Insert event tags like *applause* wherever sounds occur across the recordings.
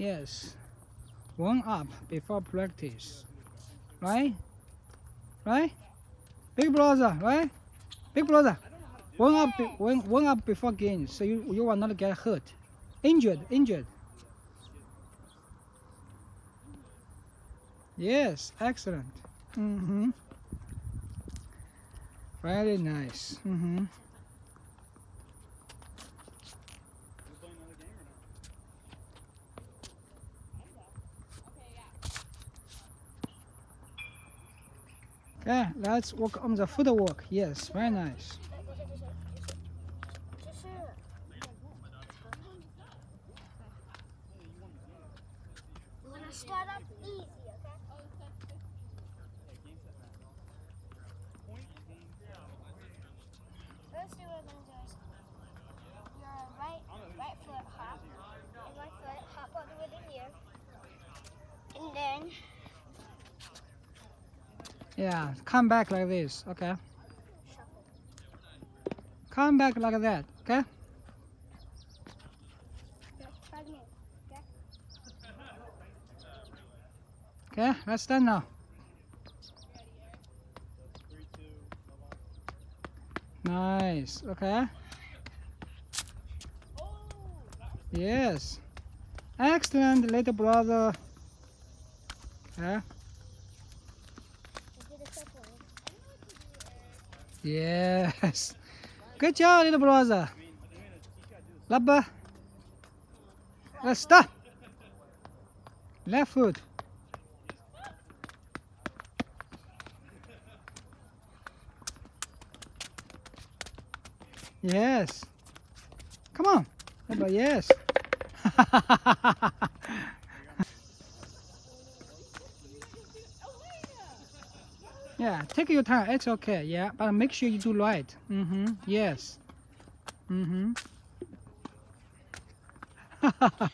Yes. Warm up before practice. Right? Right? Big brother, right? Big brother. Warm up, warm, warm up before games, so you you will not get hurt, injured, injured. Yes, excellent. Mm-hmm. Very nice. Mm-hmm. Okay, let's work on the footwork. Yes, very nice. Yeah, come back like this. Okay. Come back like that. Okay. Okay. Let's start now. Nice. Okay. Yes. Excellent, little brother. Okay. Yes. Good job, little brother. Let's start. Left foot. Yes. Come on. Yes. *laughs* Yeah, take your time. It's okay. Yeah, but make sure you do right. Mm-hmm. Yes. Mm-hmm. *laughs*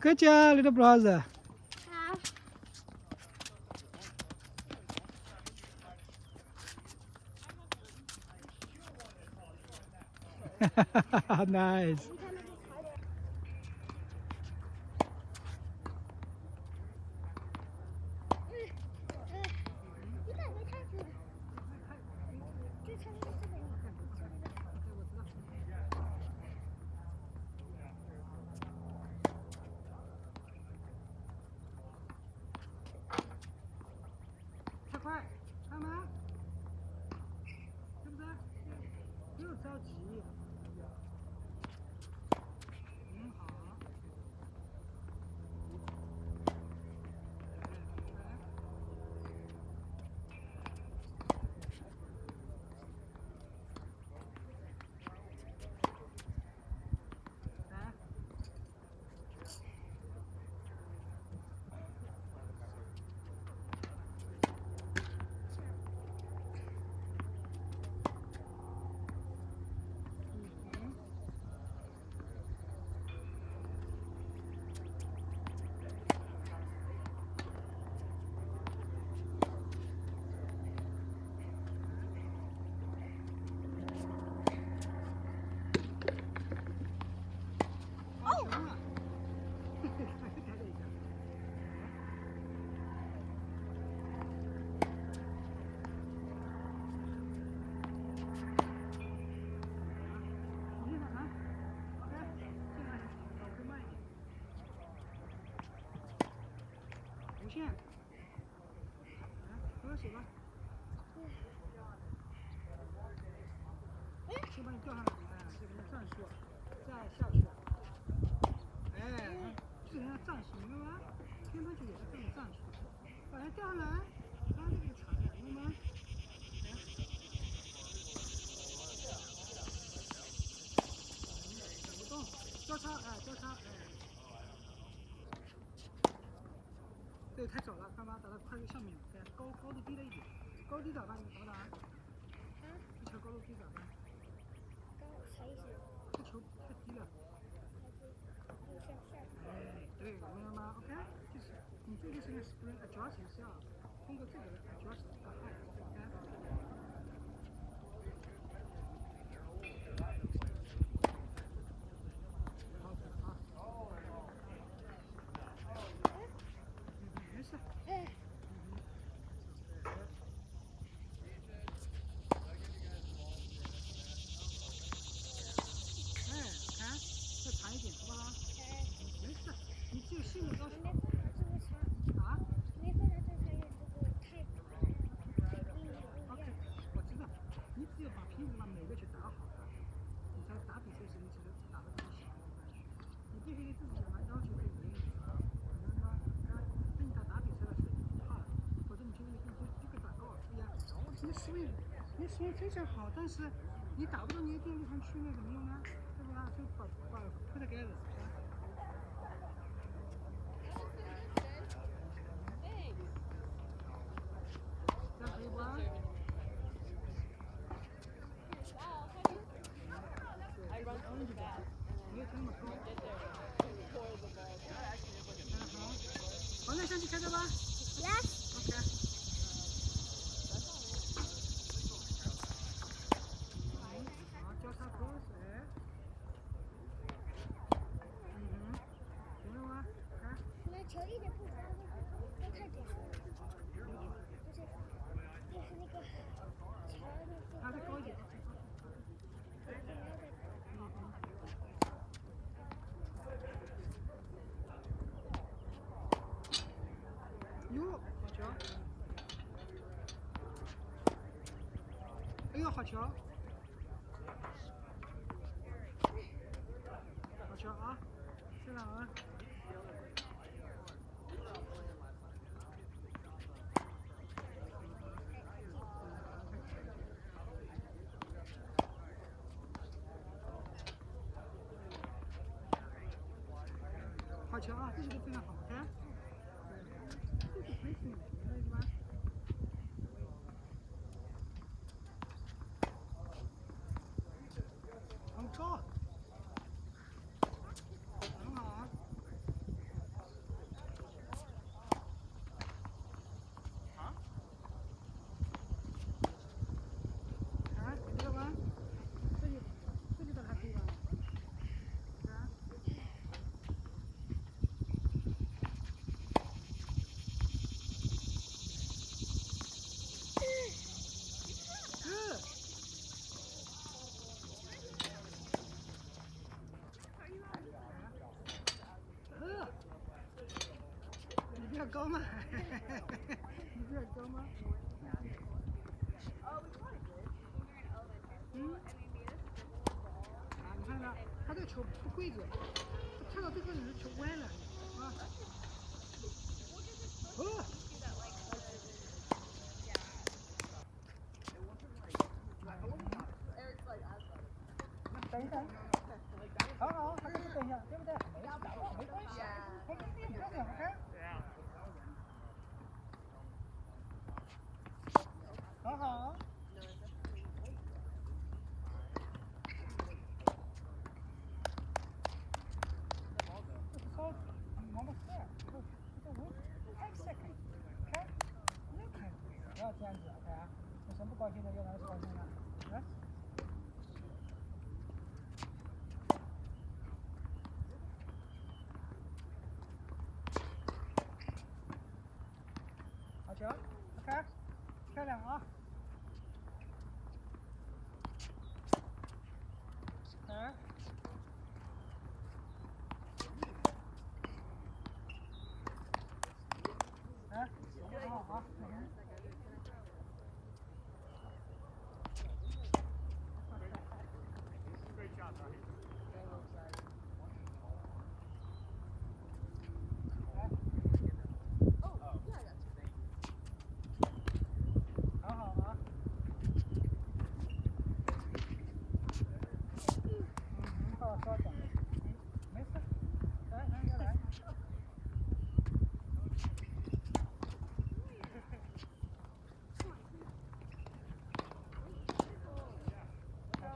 Good job, little brother. *laughs* Nice. 着急。很好。来。哦。无限，来，喝点水吧。先把你吊上来，哎，这个叫战术，再下去。哎，就是人家战术，明白吗？乒乓球也是这种战术，把它吊上来，然后这个传来，明白吗？不动，交叉，哎，交叉，哎。对，太早了，干嘛打到快于上面了？对，高高度低了。一点，高低咋办？你。怎么打？这球高度低咋办？这球太低了。哎，对，明白吗？OK，就是你。这个是个 spring adjust 是要通过这个来 adjust 它好思维，你思维非常好，但是你打不到你的电力上去，那怎么用呢？对吧？就把把铺在盖子。这样可以吧？你也这么高。好，好，那相机开着吧。Yes. OK。好，交叉 cross，哎。嗯哼，行了吗？看，那球一点不高，那太短了。不是，就是那个球那它再高一点。哟，好球！哎呦，好球！好球啊！这两个。好球啊！这个非常好看。这是 placement，明白吗？很高，很好啊。啊，这个吗？这里，这里的还可以吧？啊。Good. 呵，你比较高吗？你比较高吗？嗯。啊，你看看，他这这个看到这个你就球歪了啊。呵。等一下，好好，还是等一下，对不对？没打到，没关系，没关系，不要紧，OK。很好。这是稍忙的事儿，这这我 ten second，看，那看，不要这样子，OK 啊？有什么不高兴的，要哪是高兴的？来。好球，OK，漂亮啊！来，来，好好好，嗯很好啊。嗯，稍稍等，嗯，没事，来来来来。好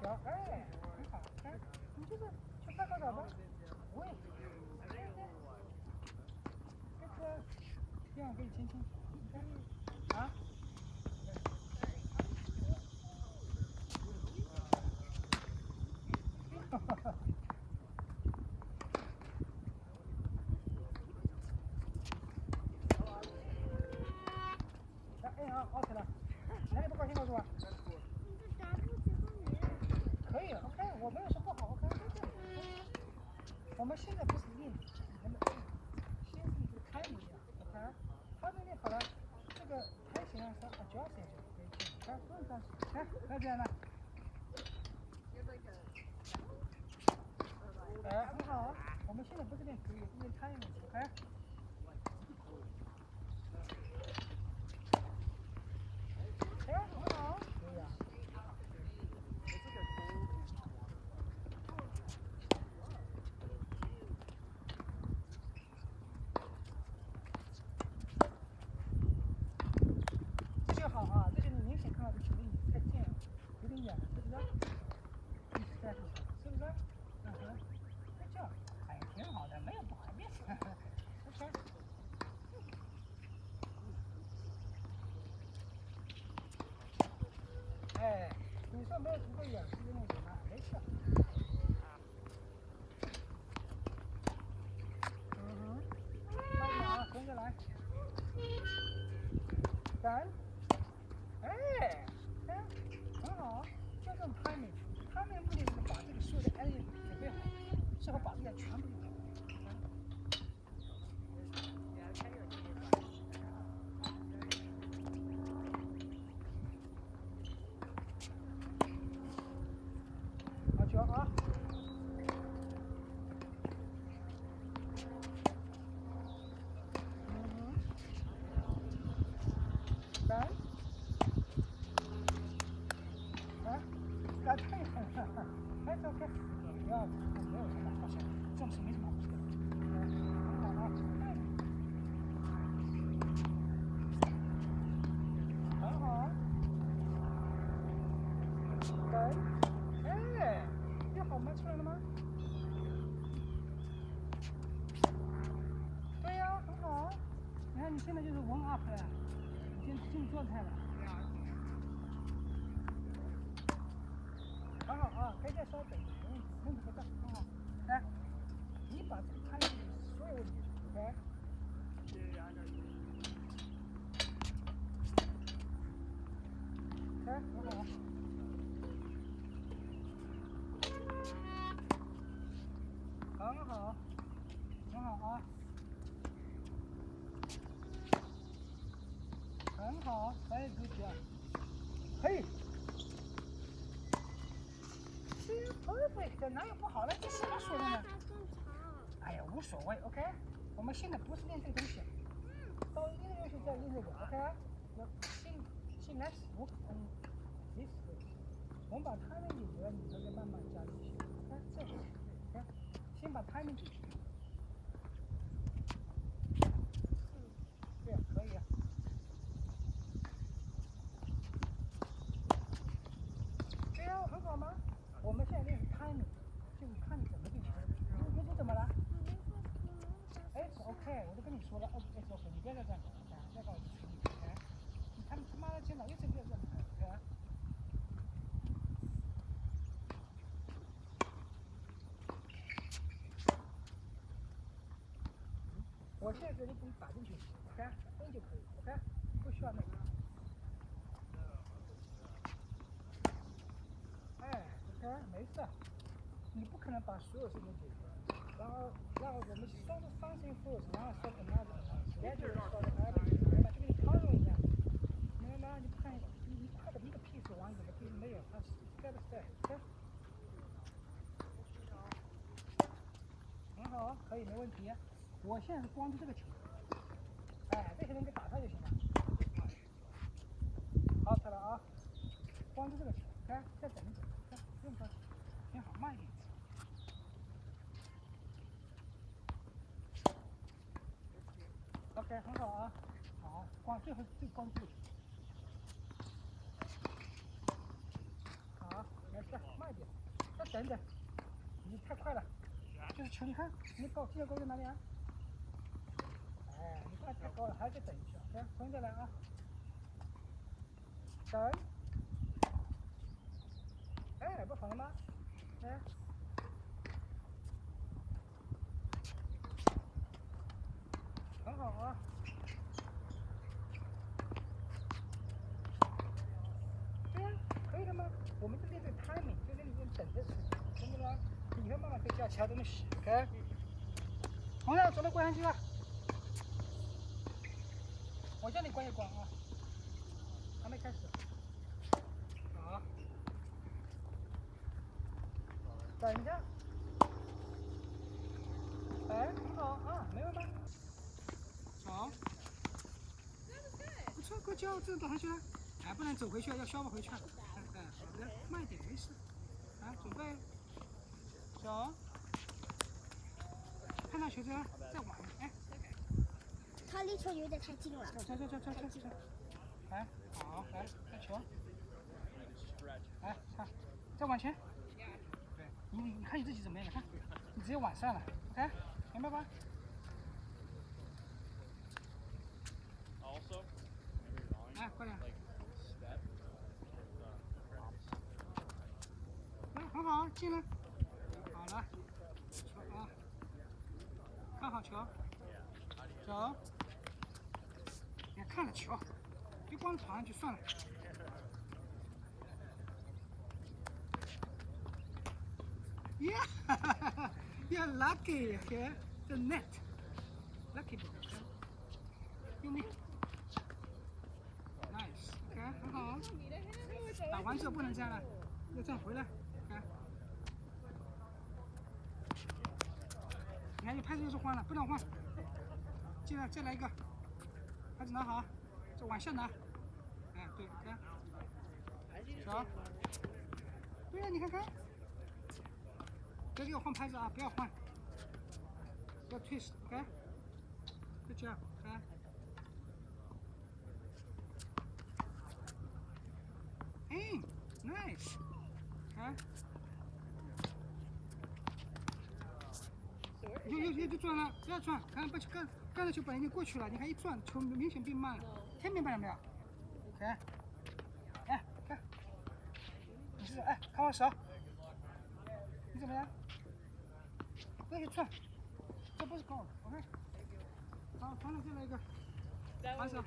球，哎，很好，看，你这个去拍个照吧。喂，对对，这个这样可以亲亲，你看，啊。哈哈哈。好，OK 了，哪里不高兴告诉我。可以，OK，我没有说不好，OK，我们现在不是练你们的，先是一个开明的，OK，他这练好了，这个还行啊，是 adjust 就可以进，看不用担心，看，不要这样了。哎，很好，我们现在不是练口语，是练开明，OK。哎，很好。足够远，是这种远吗？没事。嗯哼，慢点啊，跟着来。等，哎，哎，很好，就这种 timing。timing 目的是把这个所有的 energy 准备好，最后把这个全部用好。好球啊！嗯哼，来，来，来看一看，哎，这 OK，不要，没有什么好笑，这种事没什么好笑的。嗯，很好啊，很好，来。哎，你好吗？出来了吗？对呀、很好。你看你现在就是 warm up 了，已经进入状态了。很好再稍等一点，嗯，身体不动，很好。来，你把这个摊子所有问题，OK？哎，很好。很好，很好啊，很好，哎，good job，嘿，是哪有不好的？这什么说的呢？哎呀，无所谓，OK，我们现在不是练这个东西，到一定的东西再练这个，OK，我先先来我嗯，意思，我们把它的引流，你再慢慢加进去，OK，这样，OK。先把 timing 进去。对，可以啊。对呀，很好吗？我们现在练 timing，就是看你怎么进去。你你怎么了？哎，OK，我都跟你说了，哦，哎，OK，你不要再这样搞了，再搞就你哎，你看他妈的电脑一直不要这样搞，我现在直接给你打进去，OK，扔就可以，OK，不需要那个。哎，OK，没事，你不不能把所有事情解决，然后然后我们说的放心服务，然后说的那个，直接就是说的哎，把这个包容一下，那那你看你你快的那个屁事，完怎么就没有？他是在不在？行，很好，可以，没问题。我现在是光着这个球，哎，这些人给打上就行了。好，起了啊，光着这个球，看，再等一等，看，用不着，挺好，慢一点。OK，很好啊，好，光最后最光这个球。好，没事，慢一点，再等等，你太快了，就是球，你看，你高，现在高在哪里啊？哎，你看太高了，还得等一下。来，蹲下来啊。等。哎，不好了吗？哎。很好啊。对呀、可以的吗？我们这练这 timing，就练这等的时间，懂不懂？以后慢慢可以教其他东西，OK？红亮，准备关上去了。我叫你关一关啊，还没开始。好，等一下。哎，很好啊，没问题。好。不错，够叫这走上去了。哎，不能走回去，要消不回去。哎，哎好的，慢一点，没事。啊，准备，走。看到球之后再往，哎。他离球有点太近了。走走走走走走走，来，好，来看球，来看，再往前，对，你你看你自己怎么样？你看，你直接往上了，OK，明白吧？Also, 来，快点 step. uh, 好，进来。好了，球啊，看好球，走。别看着球，别光跑上去算了。Yeah, you're lucky. Okay, the net. Lucky ball. Okay? You need. Nice. OK，很好。打完之后不能这样了，要这样回来。看，你看你拍子又是换了，不能换。进来，再来一个。拍子拿好，再往下拿。哎，对，看。小。对呀，你看看。别给我换拍子啊！不要换，要 twist，OK？就这样，看。哎，nice，看。又又又就转了，不要转，看把球刚刚才球本来就过去了，你看一转，球明显变慢了，听明白了没有？OK？哎，看，你是哎，看我手，你怎么样？那个转，这不是高我看。好，传了再来一个，反手。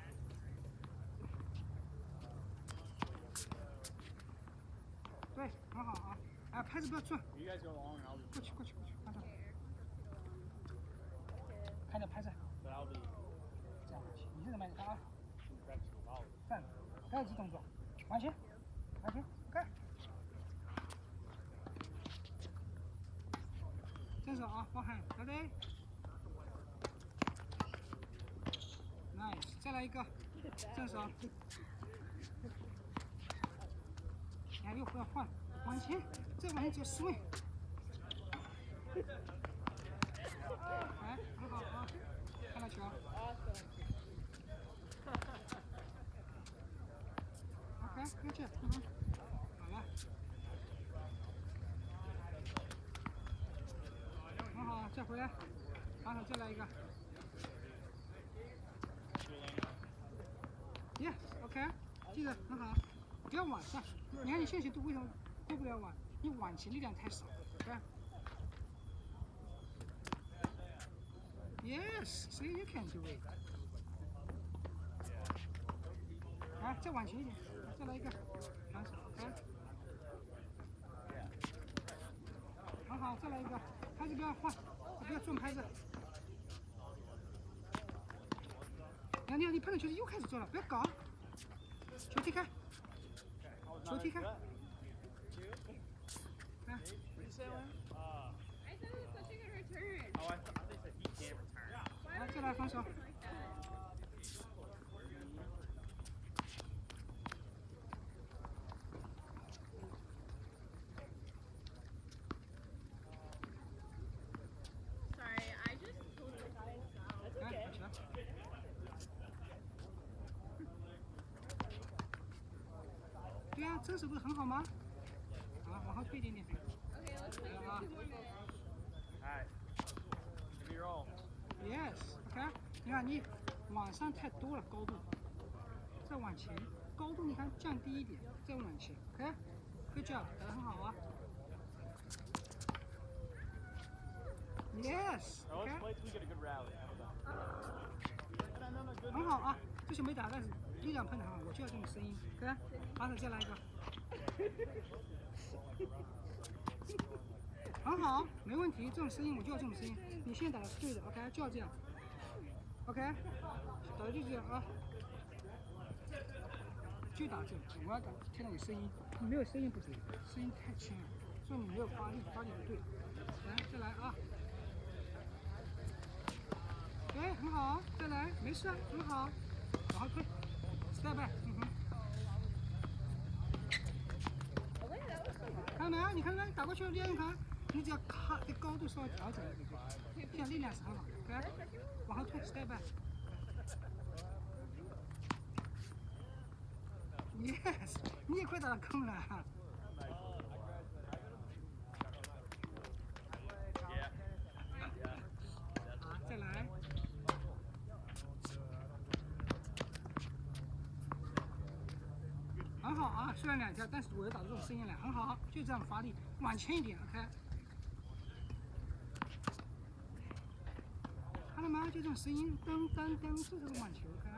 对，很好啊。哎，拍子不要转。过去，过去，过去，反手。看着拍子。这样，你是什么？你看啊。站，不要急动作，往前，往前，OK。正手啊，放 hand，对不对？Nice，再来一个，正手。又不要换，往前，再往前走十位。哎，很好啊，看到球。OK，过去，嗯，好了。很好，再回来，反手再来一个。Yes，OK，记得很好，不要往上。你看你现在都为什么过不了网？你往前力量太少，对吧？Yes，so you can do it。来，再往前一点，再来一个，反手，OK。很好，再来一个，拍子不要换，不要转拍子。你看，你，碰到球又开始转了，不要搞。球踢开，球踢开。看，来，再来防守。来，球。对啊，这手不是很好吗？啊，往后退一点点。来啊。Yes，OK。你看你往上太多了，高度。再往前，高度你看降低一点，再往前，OK。Good job，打得很好啊。Yes，OK。*laughs* 很好啊，这球没打，但是力量碰的很好，我就要这种声音，对吧？反手再来一个，很好，没问题，这种声音我就要这种声音。你现在打的是对的，OK，就要这样，OK，打的就是这样啊，就打这，我要打，听到你声音，你没有声音不行，声音太轻了，说明没有发力，发力不对。来，再来啊。对，很好，再来，没事，很好，往后退，step back，嗯哼。看到没有？你看看，打过去，练一看，你只要卡的高度稍微调整一点，这样力量是很好，看，往后退，step back。Yes，你也快打到空了。好，再来。很啊，虽然两条，但是我要打这种声音来，很好，就这样发力，往前一点，OK。看到吗？就这种声音，噔噔噔，是这个网球，看。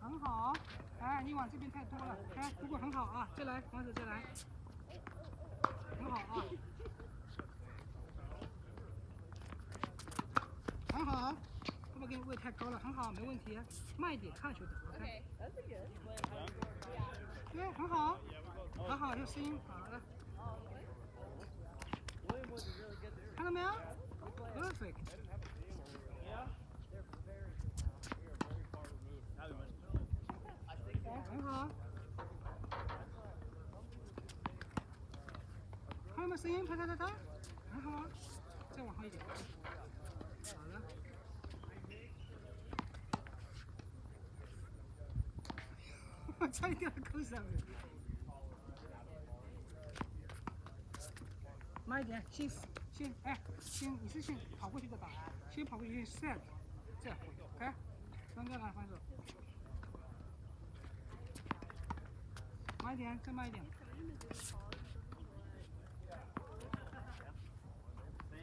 很好，哎，你往这边太多了，哎，不过很好啊，再来，王子再来，很好啊，很好，会不会太高了？很好，没问题，慢一点，看球的，OK。对，很好，很好，这声音好的，看到没有？Perfect。很好，看到没声音？啪啪啪啪，很好，再往后一点，好了，我差点掉到口上了，慢一点，先先哎，先你是先跑过去再打，先跑过去先 set，再回，OK，分开来放手。慢一点，再慢一点。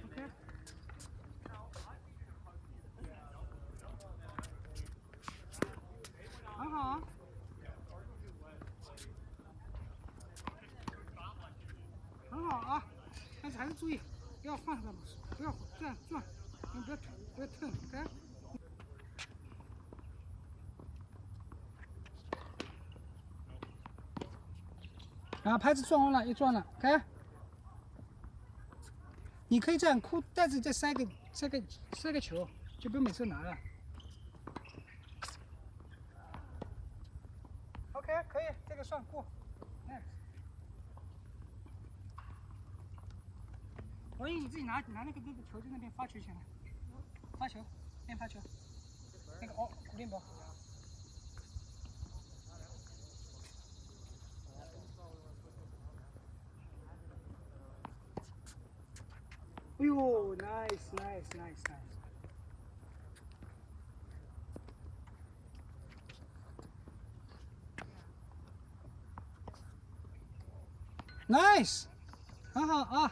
OK。很好。很好啊，但是还是注不要换上，不要这样转，你不要不要蹭，OK。然后拍子转完了，又转了，看。你可以这样裤袋子再塞个塞个塞个球，就不用每次拿了。OK，可以，这个算过。王毅，你自己拿拿那个那个球在那边发球行了，发球，练发球。那个哦，练不？哎呦，nice nice nice nice。Nice，很好啊，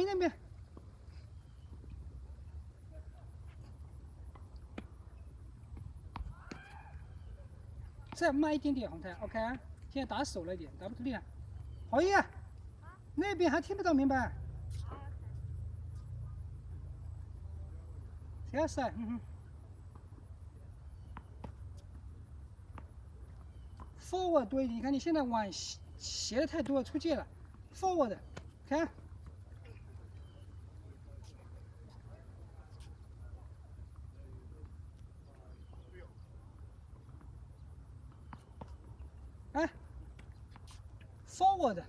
黄一那边。再慢一点点，红太，OK。现在打手了一点，打不出力。黄毅，那边还听不到明白？小声，嗯哼。forward 多一点，你看你现在往斜斜的太多，出界了。forward，看。，forward。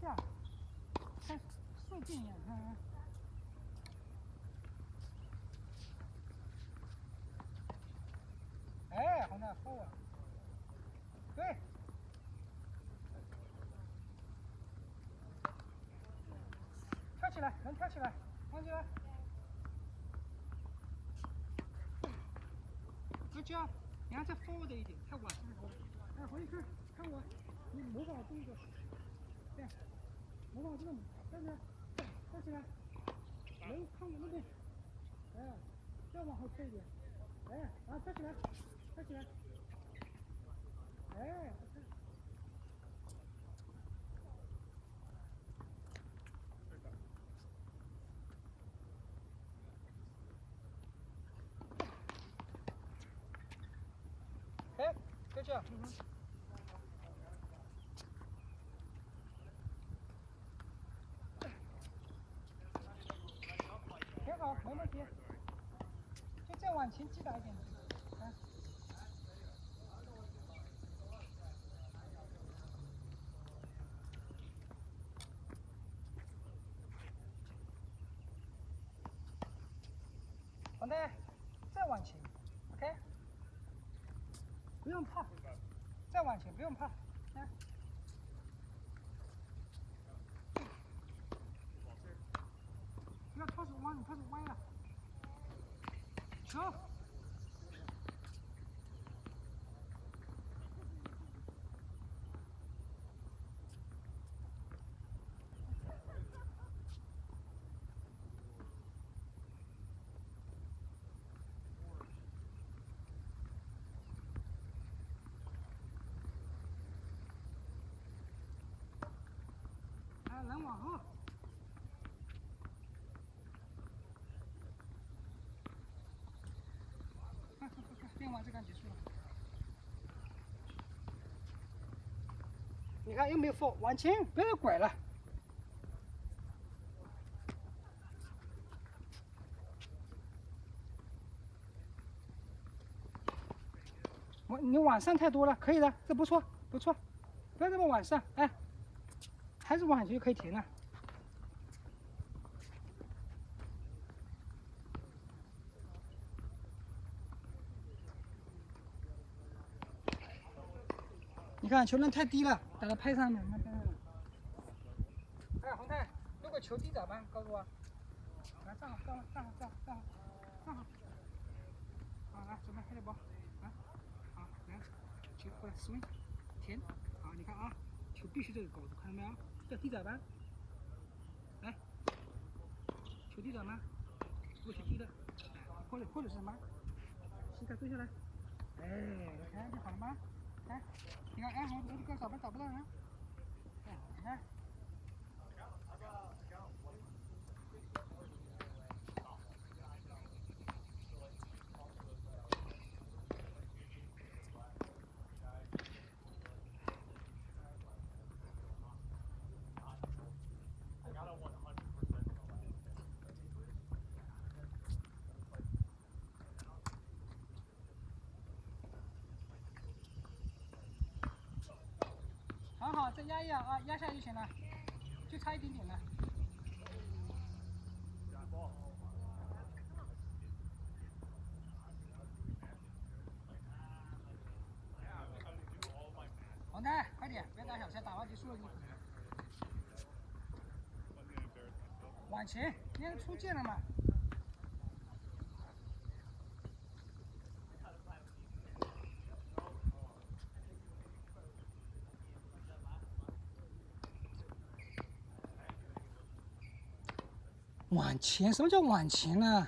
到这，看顺劲一点，看看。哎，红的。后啊，对，跳起来，能跳起来，放起来。Good job，你看再 forward 一点，太晚了。哎，回去看，我，你模仿我动作，这样我往这边，站起来，站起来，哎看我那边，哎，再往后退一点，哎，啊，站起来，站起来，哎，过去。挺好，没问题。往前击打一点。啊。王丹，再往前，OK。不用怕，再往前，不用怕，来。不要开始弯，开始歪了。球。来，人往后。快这杆结束了。你看有没有放？往前，不要拐了。我你往上太多了，可以的，这不错不错，不要这么往上，哎，还是往下去就可以停了。看球扔太低了，把它拍上面，拍上面。哎，红太，如果球低咋办？告诉我。来，站好，站好，站好，站好，站好，站好。好，来，准备开始包。来，好，来，球过来，swing，停。好，你看啊，球必须这个高度，看到没有？要低咋办？来，球低咋办？如果球低的，或者或者是什么？膝盖蹲下来。哎，你看就好了吗？来，你看，哎，我我这个找再压一压啊，压下就行了，就差一点点了。王丹，快点，别打小车，打完结束了就。往前，今天出界了嘛？往前？什么叫往前呢？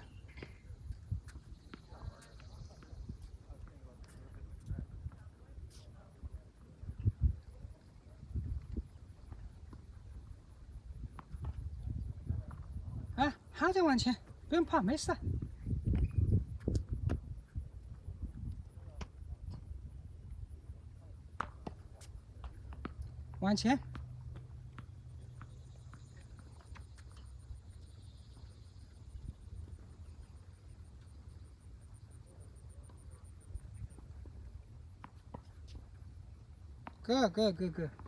哎，还在往前，不用怕，没事。往前。哥哥哥。